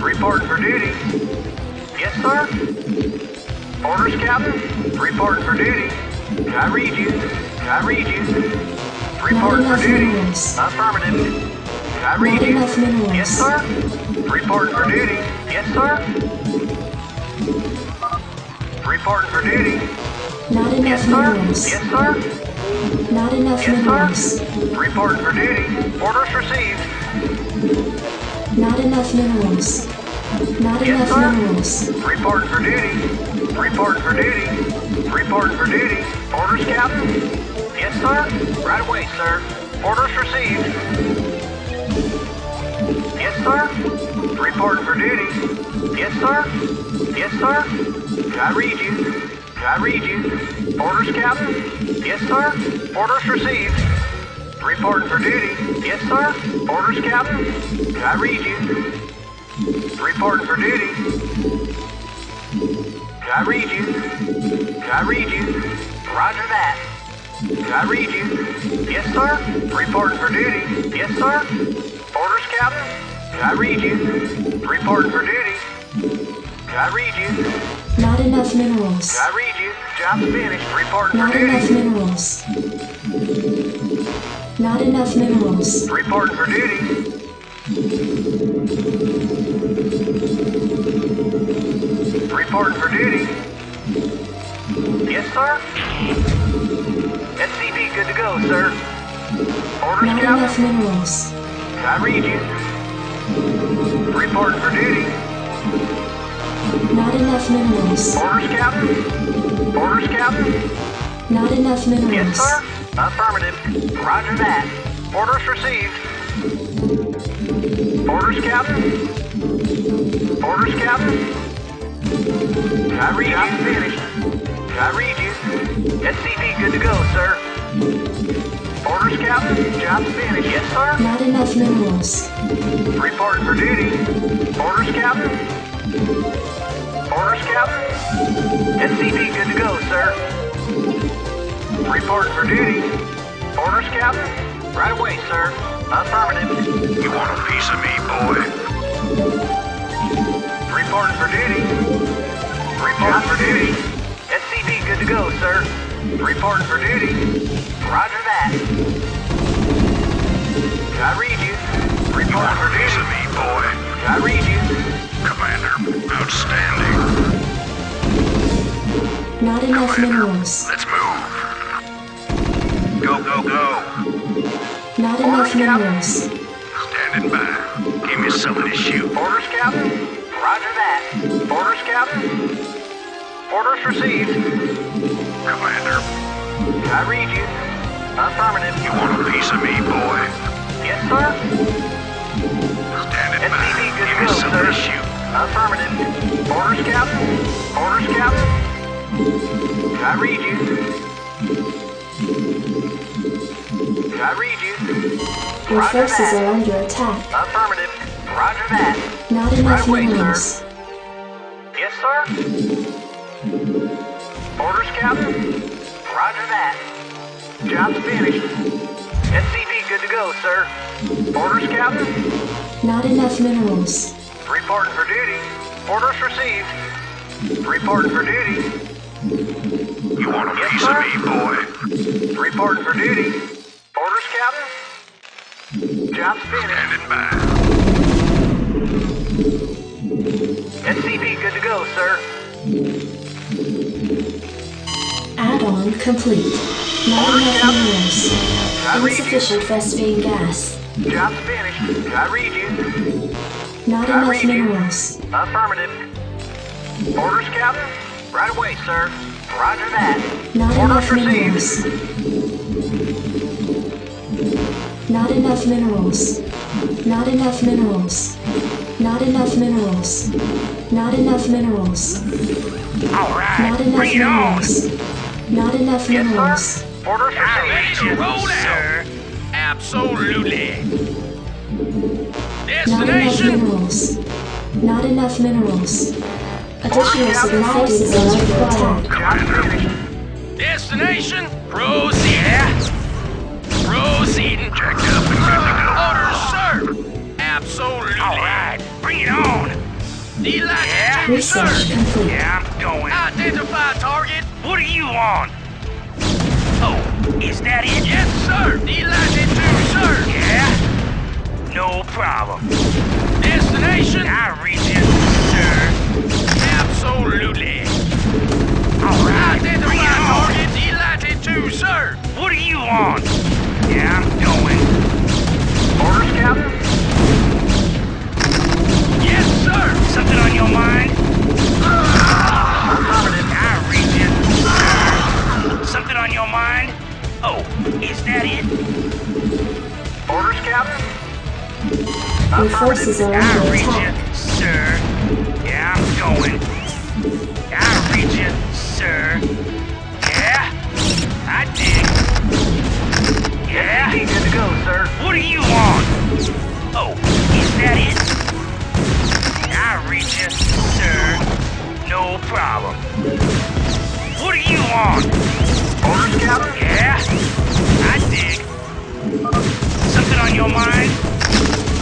Reporting for duty. Yes, sir. Orders, Captain. Reporting for duty. I read you. I read you. Reporting for duty. minerals. Affirmative. I read Not you. enough minerals. Yes, sir. Reporting for duty. Yes, sir. Reporting for duty. Not Yes, enough sir. minerals. Yes, sir. Not enough Yes, minerals. sir. Reporting for duty. Orders received. Not enough minerals. Not Yes, enough sir. minerals. Reporting for duty. Reporting for duty. Reporting for duty. Orders, Captain? Yes, sir. Right away, sir. Orders received. Yes, sir. Reporting for duty. Yes, sir. Yes, sir. I read you. I read you. Orders, Captain? Yes, sir. Orders received. Reporting for duty. Yes, sir. Orders, Captain? I read you. Reporting for duty. I read you. I read you. Roger that. I read you. Yes, sir. Reporting for duty. Yes, sir. Orders, Captain. I read you. Reporting for duty. I read you. Not enough minerals. I read you. Job's finished. Reporting for duty. Not enough minerals. Not enough minerals. Reporting for duty. Reporting for duty. Yes, sir. SCV good to go, sir. Orders, Not enough minerals. I read you. Reporting for duty. Not enough minerals. Orders, Captain. Orders, Captain. Not enough minerals. Yes, sir. Affirmative. Roger that. Orders received. Orders, Captain. Orders, Captain. I read you. finished. I read you. SCV good to go, sir. Orders, Captain. Job's finished. Yes, sir. Not enough minerals. Reporting for duty. Orders, Captain. Orders, Captain. SCV good to go, sir. Reporting for duty. Orders, Captain. Right away, sir. Affirmative. You want a piece of me, boy? Reporting for duty. Reporting for duty. SCV good to go, sir. Reporting for duty. Roger that. I read you. You want for a piece duty. of me, boy? I read you. Commander, outstanding. Not enough Commander, minerals. let's move. Go, go, go. Not enough minerals. Standing by. Give me something to shoot. Orders, Captain? Roger that. Orders, Captain? Orders received. Commander, I read you. Affirmative. you want a piece of me, boy? Yes, sir. Standing by. SCV good Give to me go, something sir. to shoot. Affirmative. Orders, Captain? Orders, Captain? I read you. I read you. Your Roger forces that. are under attack. Affirmative. Roger that. Not Right enough away, minerals. sir. Yes, sir. Orders, Captain? Roger that. Job's finished. SCV good to go, sir. Orders, Captain? Not enough minerals. Reporting for duty. Orders received. Reporting for duty. You want a Yes, piece sir. of me, boy? Reporting for duty. Orders, Captain? Job's finished. Standing by. SCV good to go, sir. Add-on complete. Not enough minerals. I read you. Insufficient Vespene gas. Job's finished. I read you. Not enough minerals. Affirmative. Orders, Captain? Right away, sir. Roger that. Not Orders enough received. minerals. Not enough minerals. Not enough minerals. Not enough minerals. Not enough minerals. All right, Not enough bring it on. minerals. Not enough Yes, minerals. sir. Orders I'm ready received. to roll out. Absolutely. Not enough minerals. Not enough minerals. Additional Orders, civil Captain. forces are under attack. Job's finished. Destination. Proceed. Proceeding. Jacked up and to go. Orders, sir. Absolutely. All right. Bring it on. Delighted Yeah? to, Research sir. complete. Yeah, I'm going. Identify target. What do you want? Oh, is that it? Yes, sir. Delighted to, sir. Yeah? No problem. Destination. I reach you, sir. Captain? Your forces are under attack. sir. Yeah, I'm going. I reach it, sir. Yeah, I dig. Yeah. he's Good to go, sir. What do you want? Oh, is that it? I reach it, sir. No problem. What do you want? Yeah, I dig on your mind?